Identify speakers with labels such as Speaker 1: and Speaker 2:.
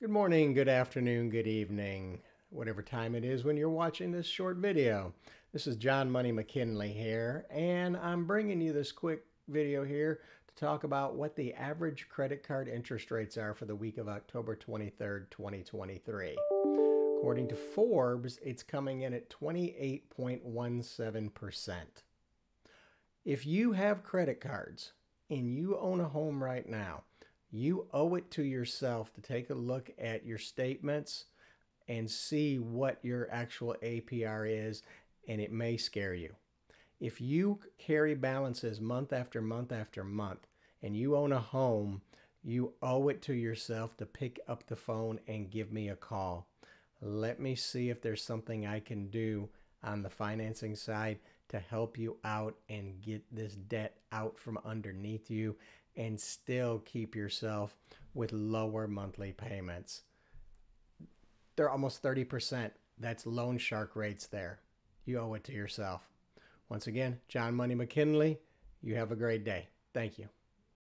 Speaker 1: Good morning, good afternoon, good evening, whatever time it is when you're watching this short video. This is John Money McKinley here, and I'm bringing you this quick video here to talk about what the average credit card interest rates are for the week of October 23rd, 2023. According to Forbes, it's coming in at 28.17%. If you have credit cards and you own a home right now, you owe it to yourself to take a look at your statements and see what your actual APR is, and it may scare you. If you carry balances month after month after month and you own a home, you owe it to yourself to pick up the phone and give me a call. Let me see if there's something I can do on the financing side to help you out and get this debt out from underneath you and still keep yourself with lower monthly payments. They're almost 30%. That's loan shark rates there. You owe it to yourself. Once again, John Money McKinley, you have a great day. Thank you.